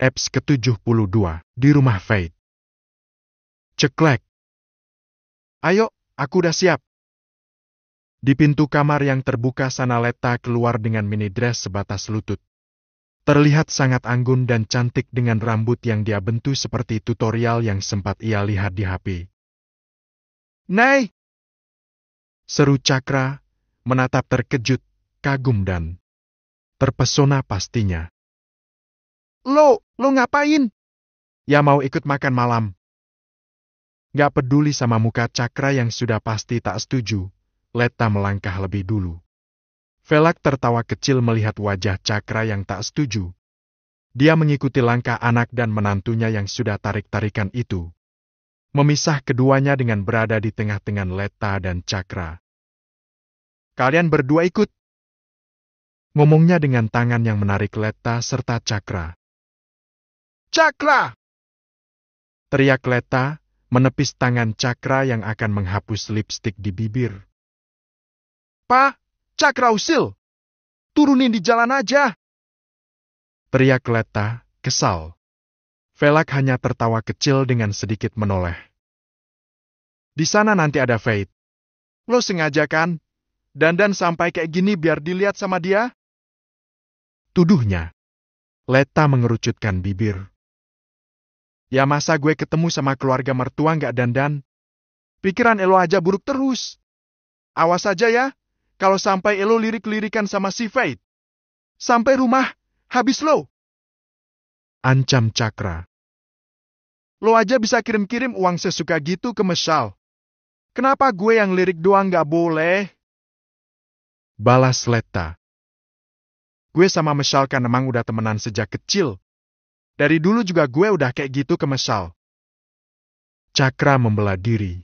Eps ke-72, di rumah Faith. Ceklek. Ayo, aku udah siap. Di pintu kamar yang terbuka sana Leta keluar dengan mini dress sebatas lutut. Terlihat sangat anggun dan cantik dengan rambut yang dia bentuk seperti tutorial yang sempat ia lihat di HP. Nei! Seru Cakra, menatap terkejut, kagum dan terpesona pastinya. Lo, lo ngapain? Ya mau ikut makan malam. Gak peduli sama muka Cakra yang sudah pasti tak setuju, Leta melangkah lebih dulu. Velak tertawa kecil melihat wajah Cakra yang tak setuju. Dia mengikuti langkah anak dan menantunya yang sudah tarik-tarikan itu. Memisah keduanya dengan berada di tengah-tengah Leta dan Cakra. Kalian berdua ikut. Ngomongnya dengan tangan yang menarik Leta serta Cakra. Cakra! Teriak Leta, menepis tangan Cakra yang akan menghapus lipstik di bibir. Pa, Cakra usil! Turunin di jalan aja! Teriak Leta, kesal. Velak hanya tertawa kecil dengan sedikit menoleh. Di sana nanti ada Faith. Lo sengaja kan? Dandan sampai kayak gini biar dilihat sama dia? Tuduhnya. Leta mengerucutkan bibir. Ya masa gue ketemu sama keluarga mertua nggak dandan? Pikiran Elo aja buruk terus. Awas aja ya, kalau sampai Elo lirik-lirikan sama si Faith. Sampai rumah, habis lo. Ancam Cakra. Lo aja bisa kirim-kirim uang sesuka gitu ke Mesal. Kenapa gue yang lirik doang nggak boleh? Balas Leta. Gue sama Mesal kan emang udah temenan sejak kecil. Dari dulu juga gue udah kayak gitu ke Mesal. Cakra membela diri.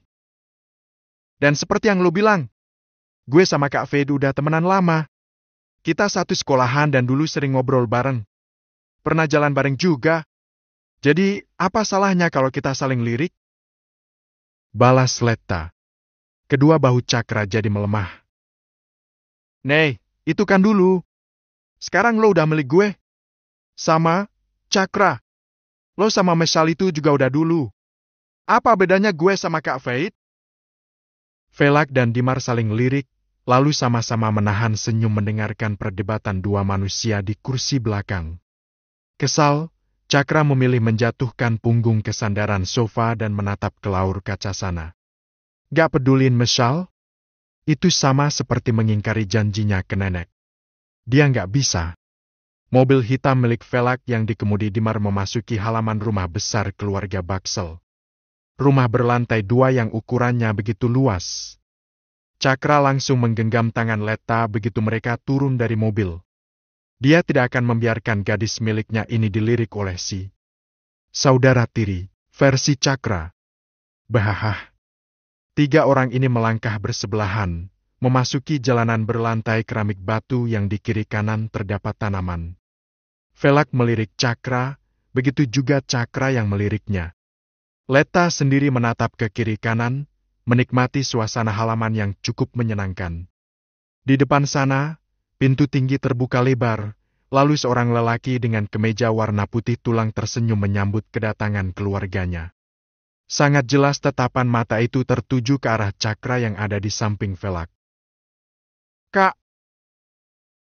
Dan seperti yang lo bilang, gue sama Kak Fedu udah temenan lama. Kita satu sekolahan dan dulu sering ngobrol bareng. Pernah jalan bareng juga. Jadi, apa salahnya kalau kita saling lirik? Balas Leta. Kedua bahu Cakra jadi melemah. Nih, itu kan dulu. Sekarang lo udah milik gue. Sama, Cakra. Lo sama Mesal itu juga udah dulu. Apa bedanya gue sama Kak Faith? Velak dan Dimar saling lirik, lalu sama-sama menahan senyum mendengarkan perdebatan dua manusia di kursi belakang. Kesal, Cakra memilih menjatuhkan punggung ke sandaran sofa dan menatap ke laur kaca sana. Gak pedulin Mesal? Itu sama seperti mengingkari janjinya ke nenek. Dia nggak bisa. Mobil hitam milik Velak yang dikemudi Dimar memasuki halaman rumah besar keluarga Baksel. Rumah berlantai dua yang ukurannya begitu luas. Cakra langsung menggenggam tangan Leta begitu mereka turun dari mobil. Dia tidak akan membiarkan gadis miliknya ini dilirik oleh si saudara tiri, versi Cakra. Bahah. Tiga orang ini melangkah bersebelahan, memasuki jalanan berlantai keramik batu yang di kiri kanan terdapat tanaman. Velak melirik Cakra, begitu juga Cakra yang meliriknya. Leta sendiri menatap ke kiri kanan, menikmati suasana halaman yang cukup menyenangkan. Di depan sana, pintu tinggi terbuka lebar, lalu seorang lelaki dengan kemeja warna putih tulang tersenyum menyambut kedatangan keluarganya. Sangat jelas tetapan mata itu tertuju ke arah cakra yang ada di samping Velak. Kak!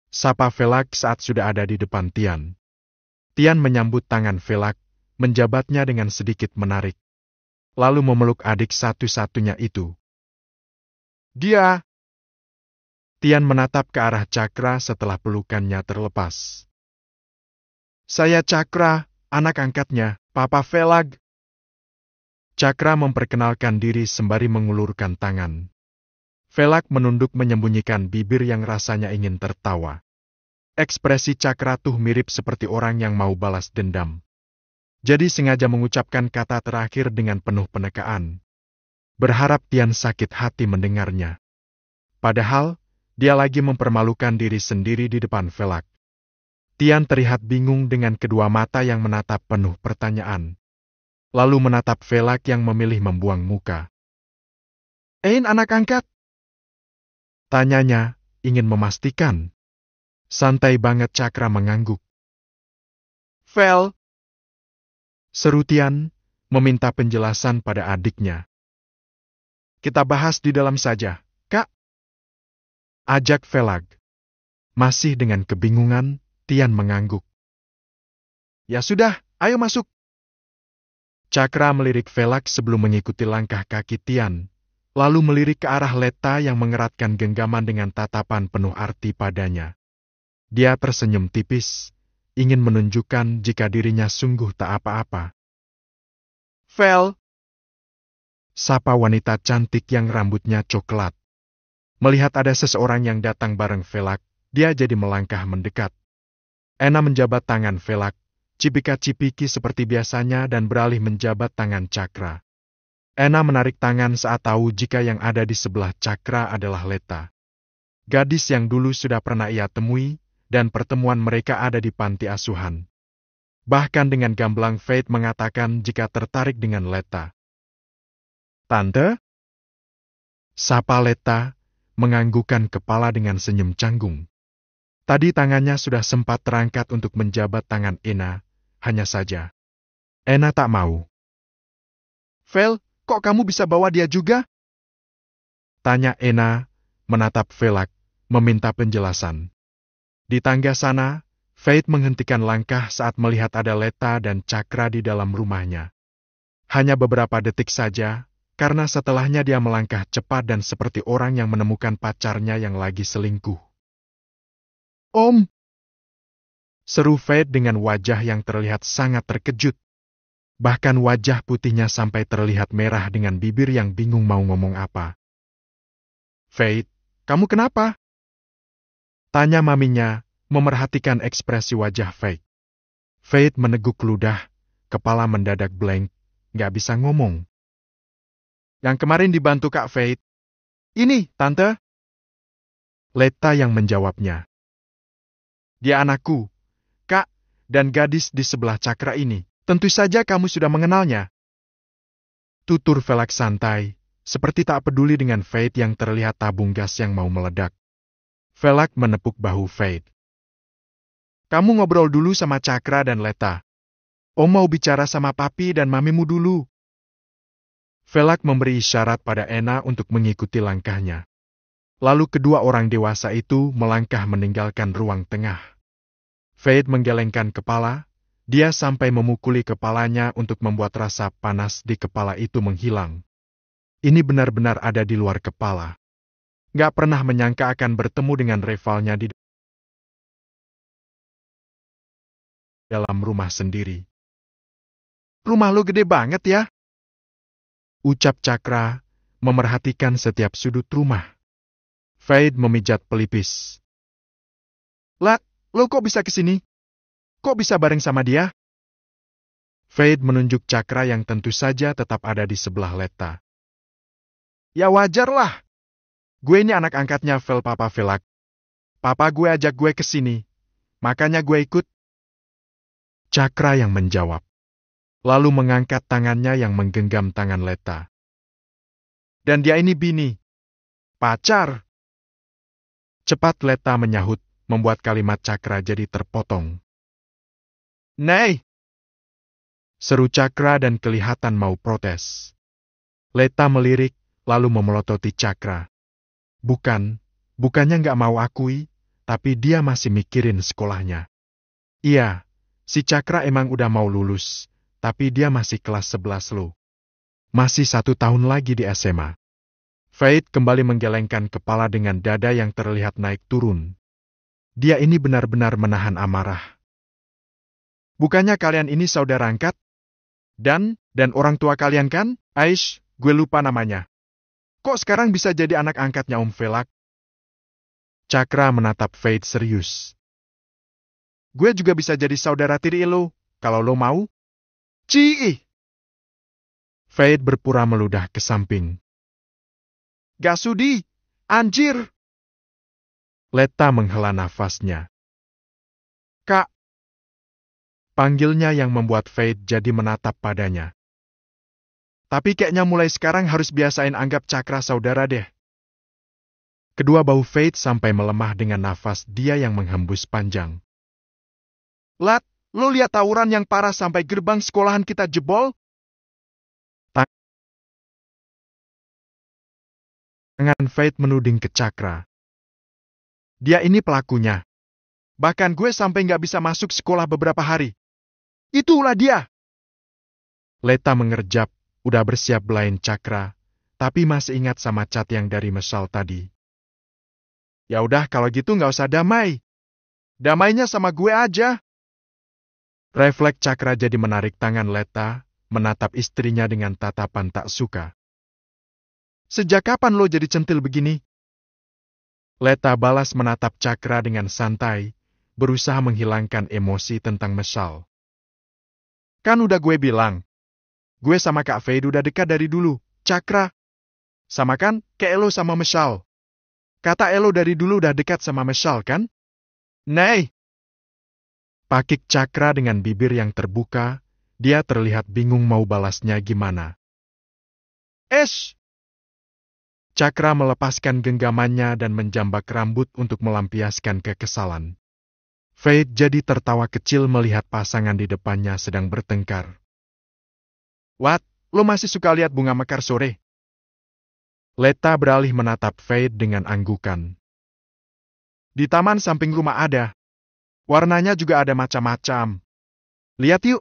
Sapa Velak saat sudah ada di depan Tian. Tian menyambut tangan Velak, menjabatnya dengan sedikit menarik. Lalu memeluk adik satu-satunya itu. Dia! Tian menatap ke arah Cakra setelah pelukannya terlepas. Saya Cakra, anak angkatnya, Papa Velag. Cakra memperkenalkan diri sembari mengulurkan tangan. Velak menunduk menyembunyikan bibir yang rasanya ingin tertawa. Ekspresi Cakratuh mirip seperti orang yang mau balas dendam. Jadi sengaja mengucapkan kata terakhir dengan penuh penekaan. Berharap Tian sakit hati mendengarnya. Padahal, dia lagi mempermalukan diri sendiri di depan Velak. Tian terlihat bingung dengan kedua mata yang menatap penuh pertanyaan. Lalu menatap Velak yang memilih membuang muka. Ein anak angkat, Tanyanya, ingin memastikan. Santai banget Cakra mengangguk. Vel, Seru Tian, meminta penjelasan pada adiknya. Kita bahas di dalam saja, Kak. Ajak Velag. Masih dengan kebingungan, Tian mengangguk. Ya sudah, ayo masuk. Cakra melirik Velag sebelum mengikuti langkah kaki Tian, lalu melirik ke arah Leta yang mengeratkan genggaman dengan tatapan penuh arti padanya. Dia tersenyum tipis, ingin menunjukkan jika dirinya sungguh tak apa-apa. Vel, sapa wanita cantik yang rambutnya coklat. Melihat ada seseorang yang datang bareng Velak, dia jadi melangkah mendekat. Ena menjabat tangan Velak, cipika-cipiki seperti biasanya dan beralih menjabat tangan Cakra. Ena menarik tangan saat tahu jika yang ada di sebelah Cakra adalah Leta. Gadis yang dulu sudah pernah ia temui, dan pertemuan mereka ada di panti asuhan. Bahkan dengan gamblang Fate mengatakan jika tertarik dengan Leta. Tante? Sapa Leta, menganggukkan kepala dengan senyum canggung. Tadi tangannya sudah sempat terangkat untuk menjabat tangan Ena, hanya saja. Ena tak mau. Vel, kok kamu bisa bawa dia juga? Tanya Ena, menatap Velak, meminta penjelasan. Di tangga sana, Faith menghentikan langkah saat melihat ada Leta dan Cakra di dalam rumahnya. Hanya beberapa detik saja, karena setelahnya dia melangkah cepat dan seperti orang yang menemukan pacarnya yang lagi selingkuh. Om! Seru Fade dengan wajah yang terlihat sangat terkejut. Bahkan wajah putihnya sampai terlihat merah dengan bibir yang bingung mau ngomong apa. Fade, kamu kenapa? Tanya maminya, memerhatikan ekspresi wajah Fade. Fade meneguk ludah, kepala mendadak blank, gak bisa ngomong. Yang kemarin dibantu Kak Fade. Ini, Tante. Leta yang menjawabnya. Dia anakku, kak, dan gadis di sebelah cakra ini. Tentu saja kamu sudah mengenalnya. Tutur Velak santai, seperti tak peduli dengan Fate yang terlihat tabung gas yang mau meledak. Velak menepuk bahu Fate. Kamu ngobrol dulu sama Cakra dan Leta. Om mau bicara sama papi dan mamimu dulu. Velak memberi isyarat pada Ena untuk mengikuti langkahnya. Lalu kedua orang dewasa itu melangkah meninggalkan ruang tengah. Fade menggelengkan kepala, dia sampai memukuli kepalanya untuk membuat rasa panas di kepala itu menghilang. Ini benar-benar ada di luar kepala. Gak pernah menyangka akan bertemu dengan rivalnya di dalam rumah sendiri. Rumah lo gede banget ya? Ucap Cakra, memerhatikan setiap sudut rumah. Fade memijat pelipis. Lah, lo kok bisa ke sini? Kok bisa bareng sama dia? Fade menunjuk cakra yang tentu saja tetap ada di sebelah Leta. Ya wajar lah. Gue ini anak angkatnya Vel Papa Velak. Papa gue ajak gue ke sini. Makanya gue ikut. Cakra yang menjawab. Lalu mengangkat tangannya yang menggenggam tangan Leta. Dan dia ini bini. Pacar. Cepat Leta menyahut, membuat kalimat Cakra jadi terpotong. Nei! Seru Cakra dan kelihatan mau protes. Leta melirik, lalu memelototi Cakra. Bukan, bukannya nggak mau akui, tapi dia masih mikirin sekolahnya. Iya, si Cakra emang udah mau lulus, tapi dia masih kelas 11 lo. Masih satu tahun lagi di SMA. Faith kembali menggelengkan kepala dengan dada yang terlihat naik turun. Dia ini benar-benar menahan amarah. Bukannya kalian ini saudara angkat? Dan, dan orang tua kalian kan? Aish, gue lupa namanya. Kok sekarang bisa jadi anak angkatnya Om Velak? Cakra menatap Faith serius. Gue juga bisa jadi saudara tiri lo, kalau lo mau. Cii! Faith berpura meludah ke samping. Gak sudi, anjir! Leta menghela nafasnya. Panggilnya yang membuat Faith jadi menatap padanya. Tapi kayaknya mulai sekarang harus biasain anggap cakra saudara deh. Kedua bau Faith sampai melemah dengan nafas dia yang menghembus panjang. Lat, lo lihat tawuran yang parah sampai gerbang sekolahan kita jebol? Tangan Faith menuding ke Cakra. Dia ini pelakunya. Bahkan gue sampai nggak bisa masuk sekolah beberapa hari. Itulah dia. Leta mengerjap, udah bersiap belain Cakra, tapi masih ingat sama cat yang dari mesal tadi. Ya udah kalau gitu nggak usah damai. Damainya sama gue aja. Refleks Cakra jadi menarik tangan Leta, menatap istrinya dengan tatapan tak suka. Sejak kapan lo jadi centil begini? Leta balas menatap Cakra dengan santai, berusaha menghilangkan emosi tentang Mesal. Kan udah gue bilang, gue sama Kak Fade udah dekat dari dulu, Cakra. Sama kan, kayak lo sama Mesal. Kata Elo dari dulu udah dekat sama Mesal kan? Nei! Pakik Cakra dengan bibir yang terbuka, dia terlihat bingung mau balasnya gimana. Es! Cakra melepaskan genggamannya dan menjambak rambut untuk melampiaskan kekesalan. Faith jadi tertawa kecil melihat pasangan di depannya sedang bertengkar. What? Lo masih suka lihat bunga mekar sore? Leta beralih menatap Faith dengan anggukan. Di taman samping rumah ada. Warnanya juga ada macam-macam. Lihat yuk.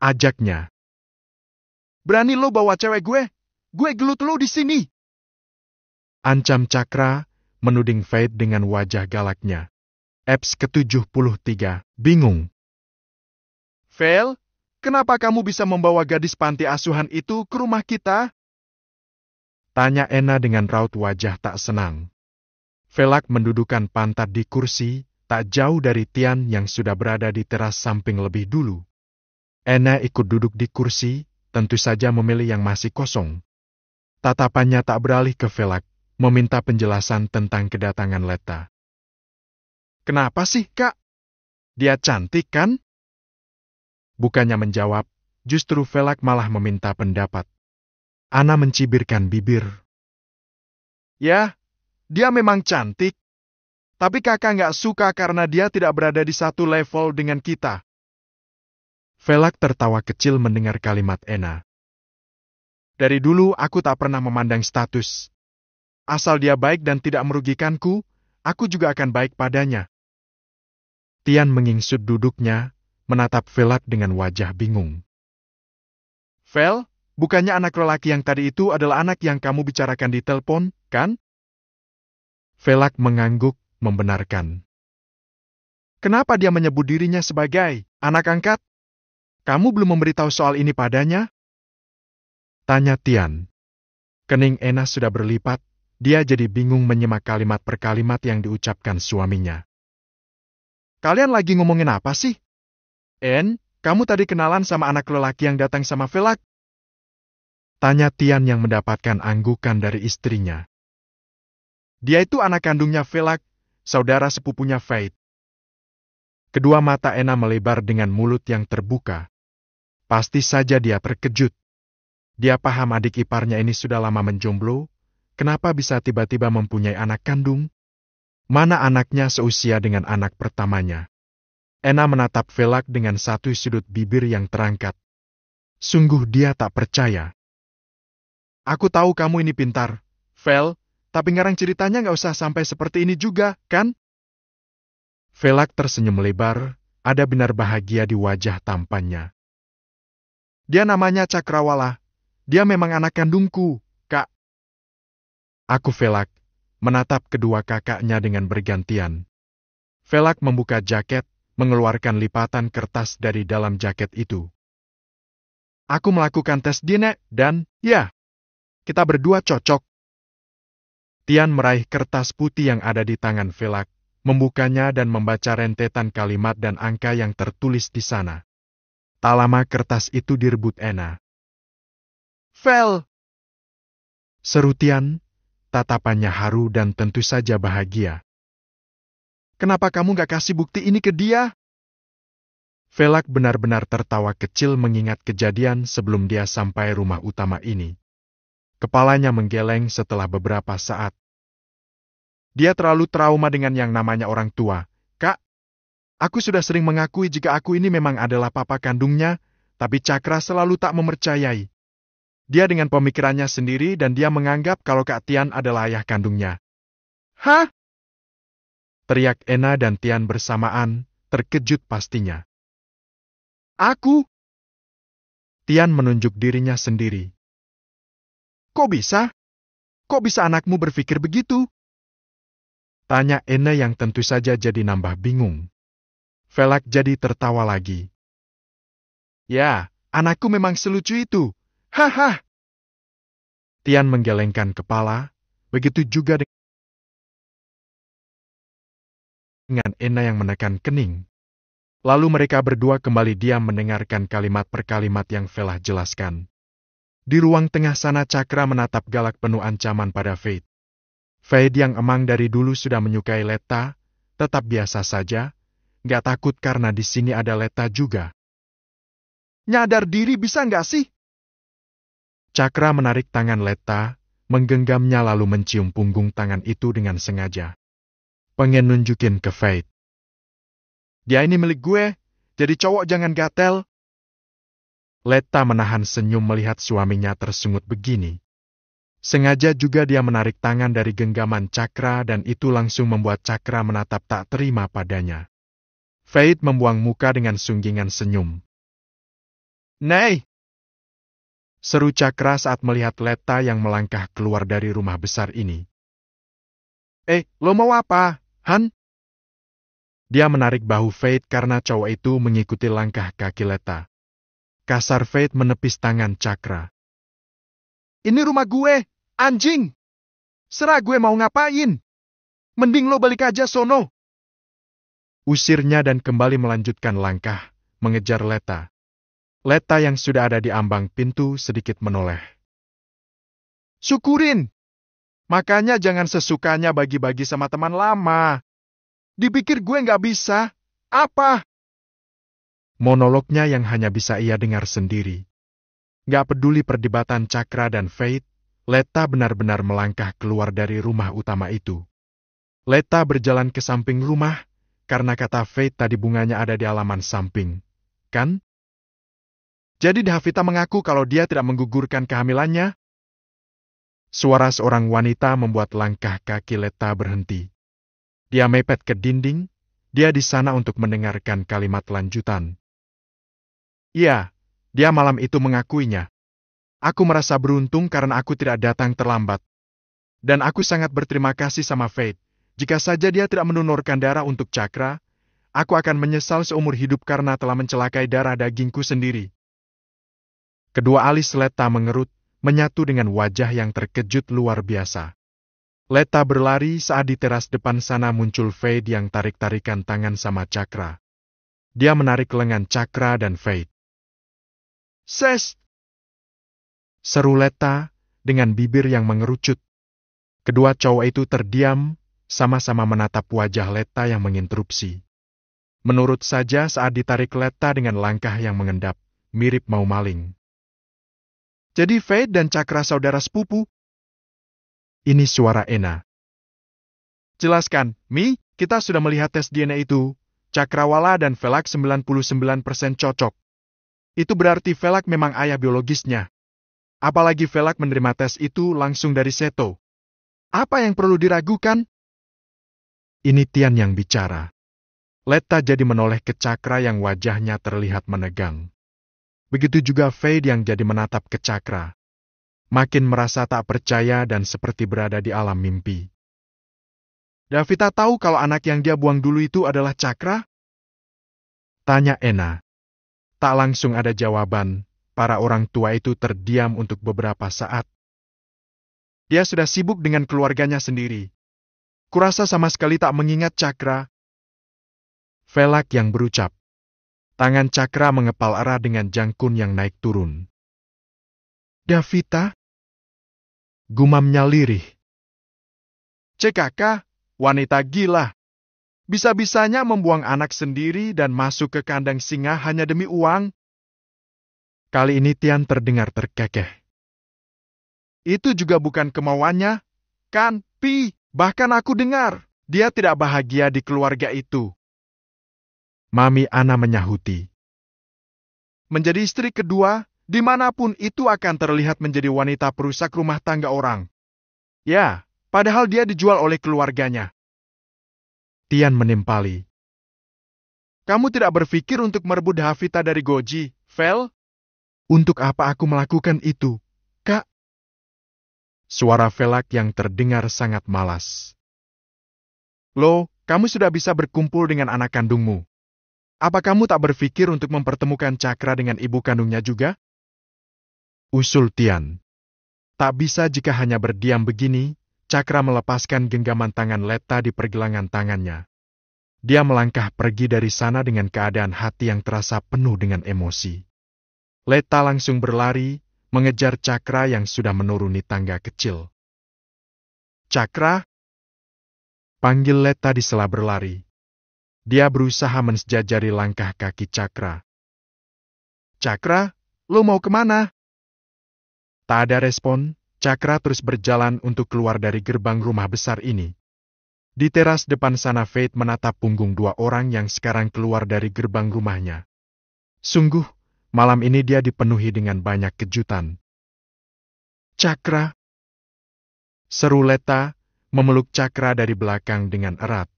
Ajaknya. Berani lo bawa cewek gue? Gue gelut lo di sini. Ancam Cakra, menuding Faith dengan wajah galaknya. Eps ke-73, bingung. Fail, kenapa kamu bisa membawa gadis panti asuhan itu ke rumah kita? Tanya Ena dengan raut wajah tak senang. Velak mendudukan pantat di kursi, tak jauh dari Tian yang sudah berada di teras samping lebih dulu. Ena ikut duduk di kursi, tentu saja memilih yang masih kosong. Tatapannya tak beralih ke Velak, meminta penjelasan tentang kedatangan Leta. Kenapa sih, Kak? Dia cantik, kan? Bukannya menjawab, justru Velak malah meminta pendapat. Ana mencibirkan bibir. Ya, dia memang cantik. Tapi kakak nggak suka karena dia tidak berada di satu level dengan kita. Velak tertawa kecil mendengar kalimat Ena. Dari dulu aku tak pernah memandang status. Asal dia baik dan tidak merugikanku, aku juga akan baik padanya. Tian mengingsut duduknya, menatap Velak dengan wajah bingung. Vel, bukannya anak lelaki yang tadi itu adalah anak yang kamu bicarakan di telepon, kan? Velak mengangguk, membenarkan. Kenapa dia menyebut dirinya sebagai anak angkat? Kamu belum memberitahu soal ini padanya? Tanya Tian. Kening Ena sudah berlipat, dia jadi bingung menyimak kalimat per kalimat yang diucapkan suaminya. Kalian lagi ngomongin apa sih? En, kamu tadi kenalan sama anak lelaki yang datang sama Velak? Tanya Tian yang mendapatkan anggukan dari istrinya. Dia itu anak kandungnya Velak, saudara sepupunya Faith. Kedua mata Ena melebar dengan mulut yang terbuka. Pasti saja dia terkejut. Dia paham adik iparnya ini sudah lama menjomblo, kenapa bisa tiba-tiba mempunyai anak kandung? Mana anaknya seusia dengan anak pertamanya? Ena menatap Velak dengan satu sudut bibir yang terangkat. Sungguh dia tak percaya. Aku tahu kamu ini pintar, Vel, tapi ngarang ceritanya nggak usah sampai seperti ini juga, kan? Velak tersenyum lebar, ada benar bahagia di wajah tampannya. Dia namanya Cakrawala, dia memang anak kandungku, kak. Aku Velak, menatap kedua kakaknya dengan bergantian. Velak membuka jaket, mengeluarkan lipatan kertas dari dalam jaket itu. Aku melakukan tes DNA dan, ya, kita berdua cocok. Tian meraih kertas putih yang ada di tangan Velak, membukanya dan membaca rentetan kalimat dan angka yang tertulis di sana. Tak lama kertas itu direbut Ena. Vel. Serutian, tatapannya haru dan tentu saja bahagia. Kenapa kamu gak kasih bukti ini ke dia? Velak benar-benar tertawa kecil mengingat kejadian sebelum dia sampai rumah utama ini. Kepalanya menggeleng setelah beberapa saat. Dia terlalu trauma dengan yang namanya orang tua, Kak. Aku sudah sering mengakui jika aku ini memang adalah papa kandungnya, tapi Cakra selalu tak mempercayai. Dia dengan pemikirannya sendiri dan dia menganggap kalau Kak Tian adalah ayah kandungnya. Hah? Teriak Ena dan Tian bersamaan, terkejut pastinya. Aku? Tian menunjuk dirinya sendiri. Kok bisa? Kok bisa anakmu berpikir begitu? Tanya Ena yang tentu saja jadi nambah bingung. Velak jadi tertawa lagi. Ya, anakku memang selucu itu. Haha. Tian menggelengkan kepala, begitu juga dengan Ena yang menekan kening. Lalu mereka berdua kembali diam mendengarkan kalimat per kalimat yang Velah jelaskan. Di ruang tengah sana Cakra menatap galak penuh ancaman pada Fate. Fate yang emang dari dulu sudah menyukai Leta, tetap biasa saja, nggak takut karena di sini ada Leta juga. Nyadar diri bisa nggak sih? Cakra menarik tangan Leta, menggenggamnya lalu mencium punggung tangan itu dengan sengaja. Pengen nunjukin ke Fate. Dia ini milik gue, jadi cowok jangan gatel. Leta menahan senyum melihat suaminya tersungut begini. Sengaja juga dia menarik tangan dari genggaman Cakra dan itu langsung membuat Cakra menatap tak terima padanya. Faith membuang muka dengan sunggingan senyum. Nei! Seru Cakra saat melihat Leta yang melangkah keluar dari rumah besar ini. Eh, lo mau apa, Han? Dia menarik bahu Faith karena cowok itu mengikuti langkah kaki Leta. Kasar Fate menepis tangan Cakra. Ini rumah gue, anjing! Serah gue mau ngapain? Mending lo balik aja sono. Usirnya dan kembali melanjutkan langkah, mengejar Leta. Leta yang sudah ada di ambang pintu sedikit menoleh. Syukurin! Makanya jangan sesukanya bagi-bagi sama teman lama. Dipikir gue nggak bisa. Apa? Monolognya yang hanya bisa ia dengar sendiri. Gak peduli perdebatan Cakra dan Fate, Leta benar-benar melangkah keluar dari rumah utama itu. Leta berjalan ke samping rumah, karena kata Fate tadi bunganya ada di halaman samping. Kan? Jadi Davita mengaku kalau dia tidak menggugurkan kehamilannya? Suara seorang wanita membuat langkah kaki Leta berhenti. Dia mepet ke dinding, dia di sana untuk mendengarkan kalimat lanjutan. Iya, dia malam itu mengakuinya. Aku merasa beruntung karena aku tidak datang terlambat. Dan aku sangat berterima kasih sama Fate. Jika saja dia tidak mendonorkan darah untuk Cakra, aku akan menyesal seumur hidup karena telah mencelakai darah dagingku sendiri. Kedua alis Leta mengerut, menyatu dengan wajah yang terkejut luar biasa. Leta berlari saat di teras depan sana muncul Fate yang tarik-tarikan tangan sama Cakra. Dia menarik lengan Cakra dan Fate. Ses! Seru Leta dengan bibir yang mengerucut. Kedua cowok itu terdiam, sama-sama menatap wajah Leta yang menginterupsi. Menurut saja saat ditarik Leta dengan langkah yang mengendap, mirip mau maling. Jadi Fade dan Cakra saudara sepupu? Ini suara Ena. Jelaskan, Mi, kita sudah melihat tes DNA itu. Cakrawala dan Velak 99% cocok. Itu berarti Velak memang ayah biologisnya. Apalagi Velak menerima tes itu langsung dari Seto. Apa yang perlu diragukan? Ini Tian yang bicara. Leta jadi menoleh ke Cakra yang wajahnya terlihat menegang. Begitu juga Fade yang jadi menatap ke Cakra. Makin merasa tak percaya dan seperti berada di alam mimpi. Davita tahu kalau anak yang dia buang dulu itu adalah Cakra? Tanya Ena. Tak langsung ada jawaban, para orang tua itu terdiam untuk beberapa saat. Dia sudah sibuk dengan keluarganya sendiri. Kurasa sama sekali tak mengingat Cakra. Velak yang berucap. Tangan Cakra mengepal arah dengan jangkun yang naik turun. Davita? Gumamnya lirih. CKK, wanita gila bisa-bisanya membuang anak sendiri dan masuk ke kandang singa hanya demi uang. Kali ini Tian terdengar terkekeh. Itu juga bukan kemauannya, kan, Pi? Bahkan aku dengar, dia tidak bahagia di keluarga itu. Mami Ana menyahuti. Menjadi istri kedua, di mana pun itu akan terlihat menjadi wanita perusak rumah tangga orang. Ya, padahal dia dijual oleh keluarganya. Tian menimpali. Kamu tidak berpikir untuk merebut Havita dari Goji, Vel? Untuk apa aku melakukan itu, Kak? Suara Velak yang terdengar sangat malas. Lo, kamu sudah bisa berkumpul dengan anak kandungmu. Apa kamu tak berpikir untuk mempertemukan Cakra dengan ibu kandungnya juga? Usul Tian. Tak bisa jika hanya berdiam begini, Cakra melepaskan genggaman tangan Leta di pergelangan tangannya. Dia melangkah pergi dari sana dengan keadaan hati yang terasa penuh dengan emosi. Leta langsung berlari, mengejar Cakra yang sudah menuruni tangga kecil. Cakra? Panggil Leta di sela berlari. Dia berusaha mensejajari langkah kaki Cakra. Cakra, lo mau ke mana? Tak ada respon, Cakra terus berjalan untuk keluar dari gerbang rumah besar ini. Di teras depan sana Faith menatap punggung dua orang yang sekarang keluar dari gerbang rumahnya. Sungguh, malam ini dia dipenuhi dengan banyak kejutan. Cakra. Seru Leta, memeluk Cakra dari belakang dengan erat.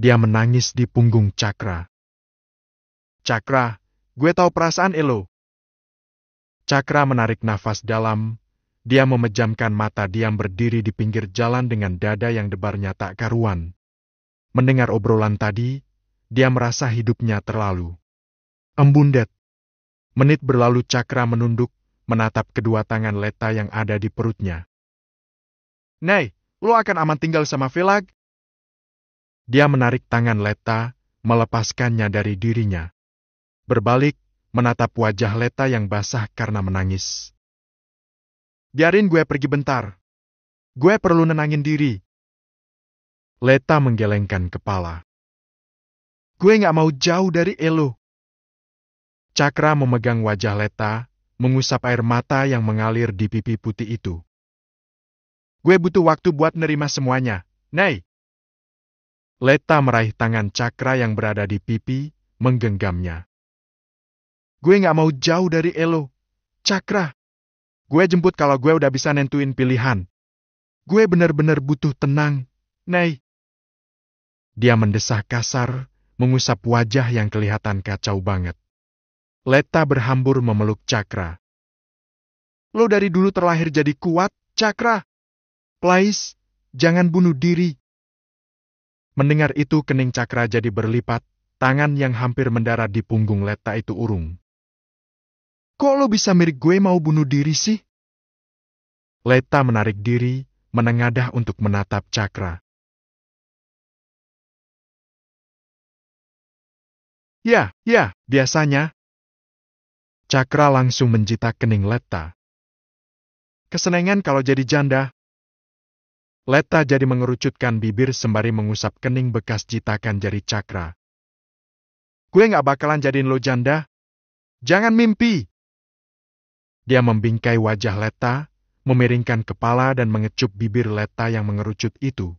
Dia menangis di punggung Cakra. Cakra, gue tahu perasaan Elo. Cakra menarik nafas dalam, dia memejamkan mata diam berdiri di pinggir jalan dengan dada yang debarnya tak karuan. Mendengar obrolan tadi, dia merasa hidupnya terlalu embundet. Menit berlalu Cakra menunduk, menatap kedua tangan Leta yang ada di perutnya. Nei, lo akan aman tinggal sama Velag? Dia menarik tangan Leta, melepaskannya dari dirinya. Berbalik, menatap wajah Leta yang basah karena menangis. Biarin gue pergi bentar. Gue perlu nenangin diri. Leta menggelengkan kepala. Gue gak mau jauh dari Elo. Cakra memegang wajah Leta, mengusap air mata yang mengalir di pipi putih itu. Gue butuh waktu buat nerima semuanya, Nei. Leta meraih tangan Cakra yang berada di pipi, menggenggamnya. Gue gak mau jauh dari Elo. Cakra. Gue jemput kalau gue udah bisa nentuin pilihan. Gue bener-bener butuh tenang, Nei. Dia mendesah kasar, mengusap wajah yang kelihatan kacau banget. Leta berhambur memeluk Cakra. Lo dari dulu terlahir jadi kuat, Cakra. Plais, jangan bunuh diri. Mendengar itu kening Cakra jadi berlipat, tangan yang hampir mendarat di punggung Leta itu urung. Kok lo bisa mirip gue mau bunuh diri sih? Leta menarik diri, menengadah untuk menatap Cakra. Ya, ya, biasanya. Cakra langsung menjitak kening Leta. Kesenengan kalau jadi janda. Leta jadi mengerucutkan bibir sembari mengusap kening bekas jitakan jari Cakra. Gue gak bakalan jadiin lo janda. Jangan mimpi. Dia membingkai wajah Leta, memiringkan kepala dan mengecup bibir Leta yang mengerucut itu.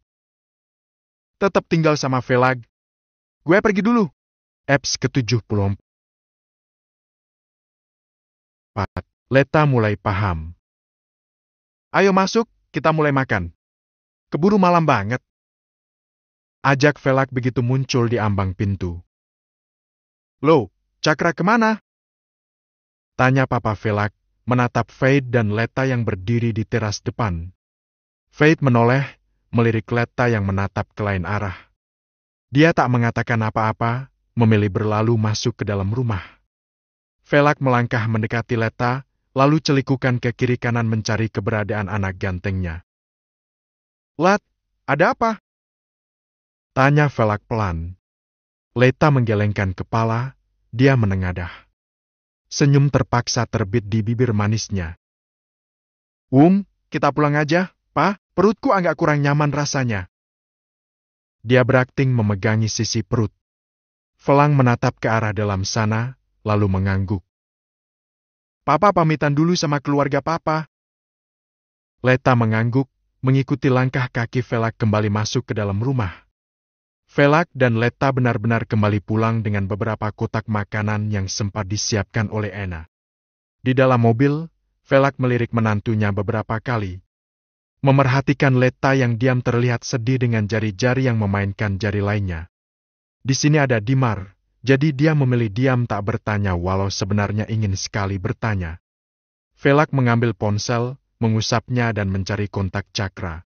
Tetap tinggal sama Velag. Gue pergi dulu. Eps ke-74. Leta mulai paham. Ayo masuk, kita mulai makan. Keburu malam banget. Ajak Velag begitu muncul di ambang pintu. Lo, Cakra ke mana? Tanya Papa Velag menatap Faith dan Leta yang berdiri di teras depan. Faith menoleh, melirik Leta yang menatap ke lain arah. Dia tak mengatakan apa-apa, memilih berlalu masuk ke dalam rumah. Velak melangkah mendekati Leta, lalu celikukan ke kiri kanan mencari keberadaan anak gantengnya. Lat, ada apa? Tanya Velak pelan. Leta menggelengkan kepala, dia menengadah. Senyum terpaksa terbit di bibir manisnya. Um, kita pulang aja, Pak. Perutku agak kurang nyaman rasanya. Dia berakting memegangi sisi perut. Felang menatap ke arah dalam sana, lalu mengangguk. Papa pamitan dulu sama keluarga papa. Leta mengangguk, mengikuti langkah kaki Velak kembali masuk ke dalam rumah. Velak dan Leta benar-benar kembali pulang dengan beberapa kotak makanan yang sempat disiapkan oleh Ena. Di dalam mobil, Velak melirik menantunya beberapa kali. Memerhatikan Leta yang diam terlihat sedih dengan jari-jari yang memainkan jari lainnya. Di sini ada Dimar, jadi dia memilih diam tak bertanya walau sebenarnya ingin sekali bertanya. Velak mengambil ponsel, mengusapnya dan mencari kontak cakra.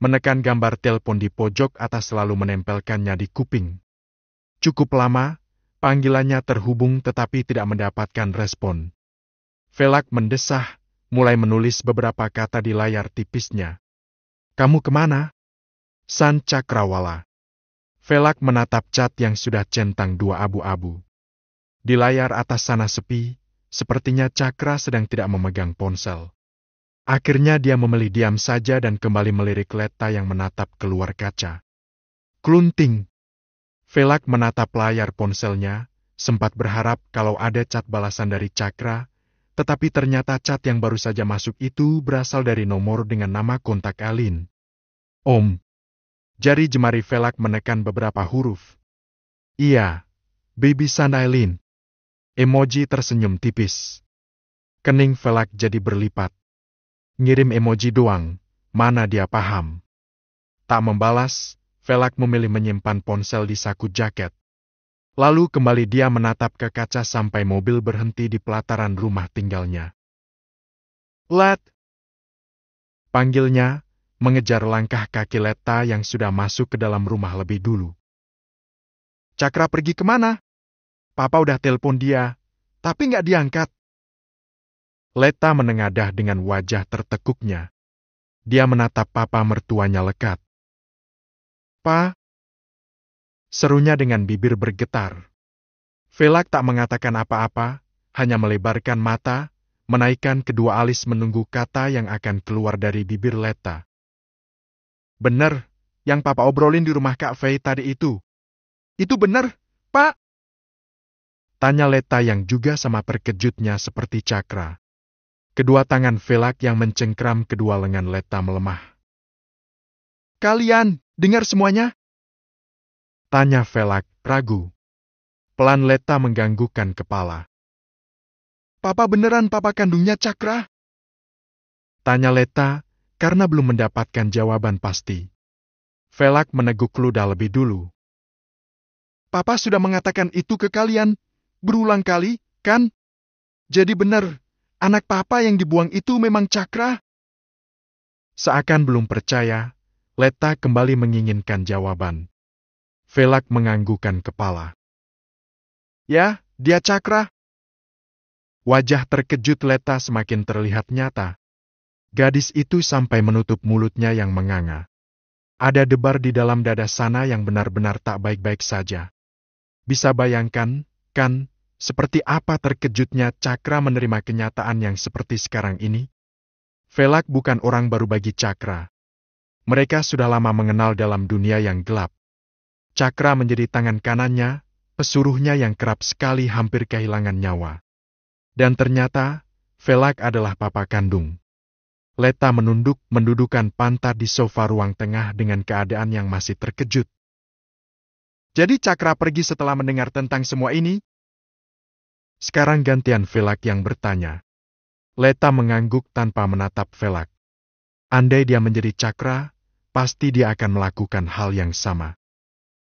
Menekan gambar telepon di pojok atas lalu menempelkannya di kuping. Cukup lama, panggilannya terhubung tetapi tidak mendapatkan respon. Velak mendesah, mulai menulis beberapa kata di layar tipisnya. Kamu ke mana? San Cakrawala. Velak menatap cat yang sudah centang dua abu-abu. Di layar atas sana sepi, sepertinya Cakra sedang tidak memegang ponsel. Akhirnya dia memilih diam saja dan kembali melirik Leta yang menatap keluar kaca. Klunting. Velak menatap layar ponselnya, sempat berharap kalau ada cat balasan dari Cakra, tetapi ternyata cat yang baru saja masuk itu berasal dari nomor dengan nama kontak Alin. Om. Jari jemari Velak menekan beberapa huruf. Iya, baby son Aileen. Emoji tersenyum tipis. Kening Velak jadi berlipat. Ngirim emoji doang, mana dia paham. Tak membalas, Velak memilih menyimpan ponsel di saku jaket. Lalu kembali dia menatap ke kaca sampai mobil berhenti di pelataran rumah tinggalnya. Let! Panggilnya, mengejar langkah kaki Leta yang sudah masuk ke dalam rumah lebih dulu. Cakra pergi ke mana? Papa udah telepon dia, tapi nggak diangkat. Leta menengadah dengan wajah tertekuknya. Dia menatap papa mertuanya lekat. Pa? Serunya dengan bibir bergetar. Velak tak mengatakan apa-apa, hanya melebarkan mata, menaikkan kedua alis menunggu kata yang akan keluar dari bibir Leta. Bener, yang papa obrolin di rumah Kak Fei tadi itu. Itu bener, Pak? Tanya Leta yang juga sama terkejutnya seperti cakra. Kedua tangan Velak yang mencengkram kedua lengan Leta melemah. Kalian, dengar semuanya? Tanya Velak, ragu. Pelan Leta mengganggukan kepala. Papa beneran papa kandungnya Cakra? Tanya Leta, karena belum mendapatkan jawaban pasti. Velak meneguk ludah lebih dulu. Papa sudah mengatakan itu ke kalian, berulang kali, kan? Jadi benar, Anak papa yang dibuang itu memang cakra? Seakan belum percaya, Leta kembali menginginkan jawaban. Velak menganggukkan kepala. Ya, dia cakra. Wajah terkejut Leta semakin terlihat nyata. Gadis itu sampai menutup mulutnya yang menganga. Ada debar di dalam dada sana yang benar-benar tak baik-baik saja. Bisa bayangkan, kan, seperti apa terkejutnya Cakra menerima kenyataan yang seperti sekarang ini? Velak bukan orang baru bagi Cakra. Mereka sudah lama mengenal dalam dunia yang gelap. Cakra menjadi tangan kanannya, pesuruhnya yang kerap sekali hampir kehilangan nyawa. Dan ternyata, Velak adalah papa kandung. Leta menunduk mendudukan pantat di sofa ruang tengah dengan keadaan yang masih terkejut. Jadi Cakra pergi setelah mendengar tentang semua ini? Sekarang gantian Velak yang bertanya. Leta mengangguk tanpa menatap Velak. Andai dia menjadi cakra, pasti dia akan melakukan hal yang sama.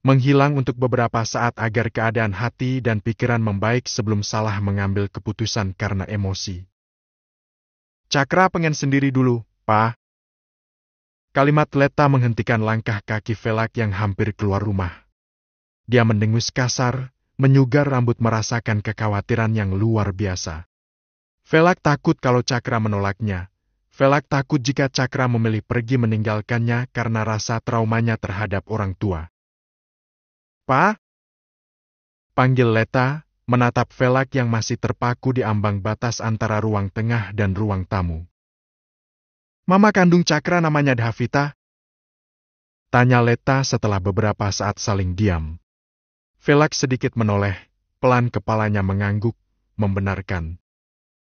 Menghilang untuk beberapa saat agar keadaan hati dan pikiran membaik sebelum salah mengambil keputusan karena emosi. Cakra pengen sendiri dulu, Pa. Kalimat Leta menghentikan langkah kaki Velak yang hampir keluar rumah. Dia mendengus kasar, menyugar rambut merasakan kekhawatiran yang luar biasa. Velak takut kalau Cakra menolaknya. Velak takut jika Cakra memilih pergi meninggalkannya karena rasa traumanya terhadap orang tua. Pa? Panggil Leta, menatap Velak yang masih terpaku di ambang batas antara ruang tengah dan ruang tamu. Mama kandung Cakra namanya Davita? Tanya Leta setelah beberapa saat saling diam. Velak sedikit menoleh, pelan kepalanya mengangguk, membenarkan.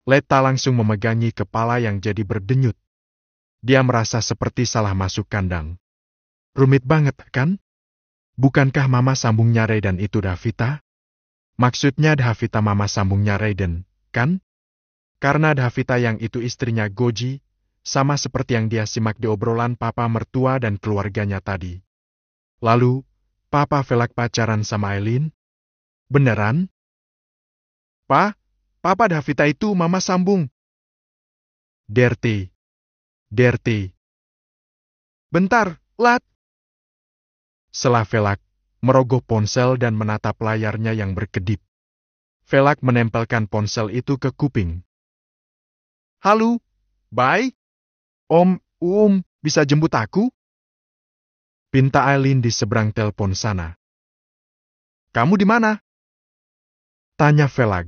Leta langsung memegangi kepala yang jadi berdenyut. Dia merasa seperti salah masuk kandang. Rumit banget, kan? Bukankah mama sambungnya Raiden itu Davita? Maksudnya Davita mama sambungnya Raiden, kan? Karena Davita yang itu istrinya Goji, sama seperti yang dia simak di obrolan papa mertua dan keluarganya tadi. Lalu, papa Velak pacaran sama Eileen? Beneran? Pa, papa Davita itu mama sambung. Derti. Derti. Bentar, Lat. Selah Velak, merogoh ponsel dan menatap layarnya yang berkedip. Velak menempelkan ponsel itu ke kuping. Halo, bye. Om, Um, bisa jemput aku? Pinta Aileen di seberang telepon sana. Kamu di mana? Tanya Velag.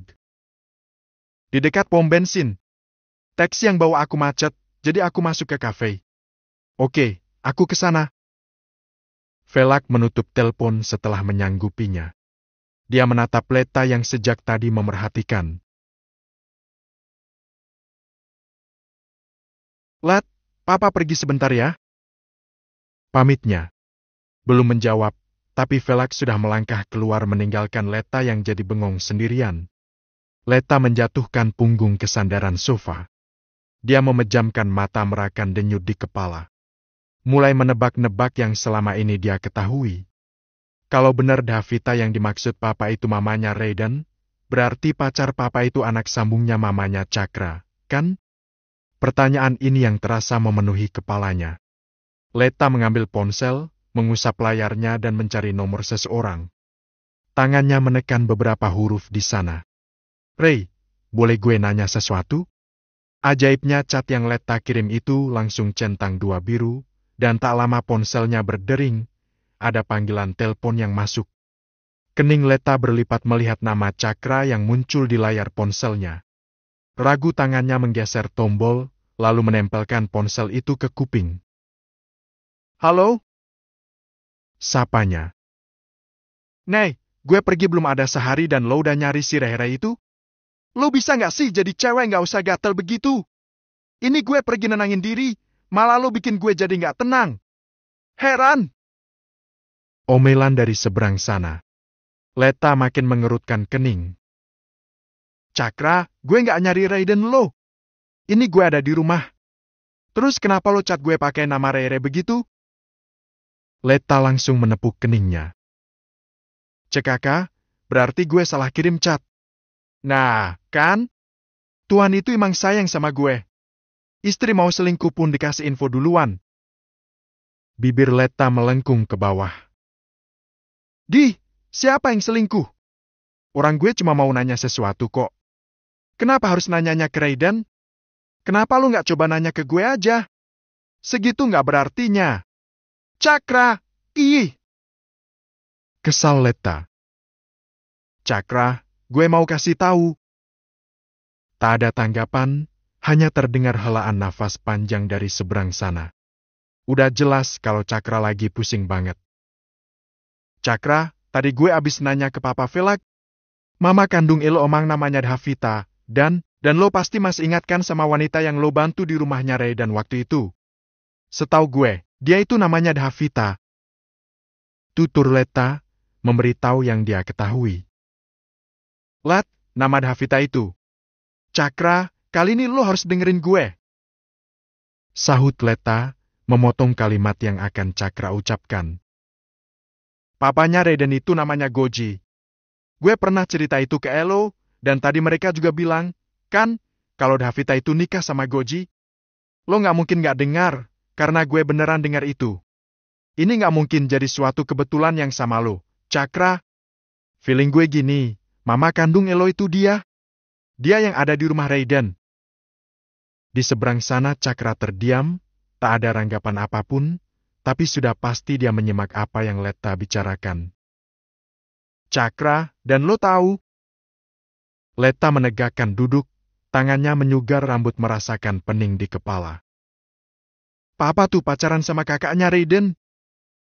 Di dekat pom bensin. Taksi yang bawa aku macet, jadi aku masuk ke kafe. Oke, aku ke sana. Velak menutup telepon setelah menyanggupinya. Dia menatap Leta yang sejak tadi memerhatikan. Let, papa pergi sebentar ya. Pamitnya. Belum menjawab, tapi Velak sudah melangkah keluar meninggalkan Leta yang jadi bengong sendirian. Leta menjatuhkan punggung ke sandaran sofa. Dia memejamkan mata merakan denyut di kepala. Mulai menebak-nebak yang selama ini dia ketahui. Kalau benar Davita yang dimaksud papa itu mamanya Raiden, berarti pacar papa itu anak sambungnya mamanya Cakra, kan? Pertanyaan ini yang terasa memenuhi kepalanya. Leta mengambil ponsel, mengusap layarnya dan mencari nomor seseorang. Tangannya menekan beberapa huruf di sana. Ray, boleh gue nanya sesuatu? Ajaibnya cat yang Leta kirim itu langsung centang dua biru, dan tak lama ponselnya berdering, ada panggilan telepon yang masuk. Kening Leta berlipat melihat nama Cakra yang muncul di layar ponselnya. Ragu tangannya menggeser tombol, lalu menempelkan ponsel itu ke kuping. Halo? Sapanya. Nei, gue pergi belum ada sehari dan lo udah nyari si Rere itu? Lo bisa nggak sih jadi cewek nggak usah gatel begitu? Ini gue pergi nenangin diri, malah lo bikin gue jadi nggak tenang. Heran! Omelan dari seberang sana. Leta makin mengerutkan kening. Cakra, gue nggak nyari Raiden lo. Ini gue ada di rumah. Terus kenapa lo cat gue pakai nama Rere begitu? Leta langsung menepuk keningnya. Cekaka, berarti gue salah kirim cat. Nah, kan? Tuhan itu emang sayang sama gue. Istri mau selingkuh pun dikasih info duluan. Bibir Leta melengkung ke bawah. Di, siapa yang selingkuh? Orang gue cuma mau nanya sesuatu kok. Kenapa harus nanyanya ke Raiden? Kenapa lu nggak coba nanya ke gue aja? Segitu nggak berartinya. Cakra, ih. Kesal Leta. Cakra, gue mau kasih tahu. Tak ada tanggapan, hanya terdengar helaan nafas panjang dari seberang sana. Udah jelas kalau Cakra lagi pusing banget. Cakra, tadi gue abis nanya ke Papa Velak. Mama kandung Elo omang namanya Davita, dan dan lo pasti masih ingatkan sama wanita yang lo bantu di rumahnya Ray dan waktu itu. Setahu gue, dia itu namanya Davita. Tutur Leta memberitahu yang dia ketahui. Lat, nama Davita itu. Cakra, kali ini lo harus dengerin gue. Sahut Leta memotong kalimat yang akan Cakra ucapkan. Papanya Raiden itu namanya Goji. Gue pernah cerita itu ke Elo, dan tadi mereka juga bilang Kan, kalau Davita itu nikah sama Goji, lo nggak mungkin nggak dengar, karena gue beneran dengar itu. Ini nggak mungkin jadi suatu kebetulan yang sama lo. Cakra, feeling gue gini, mama kandung Elo itu dia. Dia yang ada di rumah Raiden. Di seberang sana Cakra terdiam, tak ada ranggapan apa pun, tapi sudah pasti dia menyimak apa yang Leta bicarakan. Cakra, dan lo tahu. Leta menegakkan duduk, Tangannya menyugar rambut merasakan pening di kepala. Papa tuh pacaran sama kakaknya Raiden.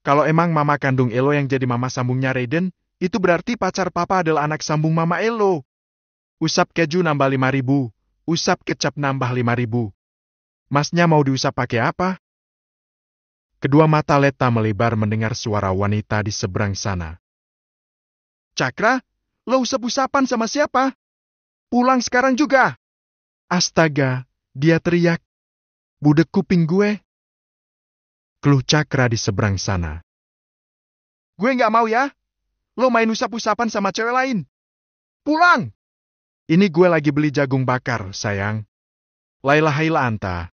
Kalau emang mama kandung Elo yang jadi mama sambungnya Raiden, itu berarti pacar papa adalah anak sambung mama Elo. Usap keju nambah lima ribu, usap kecap nambah lima ribu. Masnya mau diusap pakai apa? Kedua mata Leta melebar mendengar suara wanita di seberang sana. Cakra, lo usap-usapan sama siapa? Pulang sekarang juga. Astaga, dia teriak. Budek kuping gue. Keluh Cakra di seberang sana. Gue nggak mau ya. Lo main usap-usapan sama cewek lain. Pulang! Ini gue lagi beli jagung bakar, sayang. Laila Haila Anta,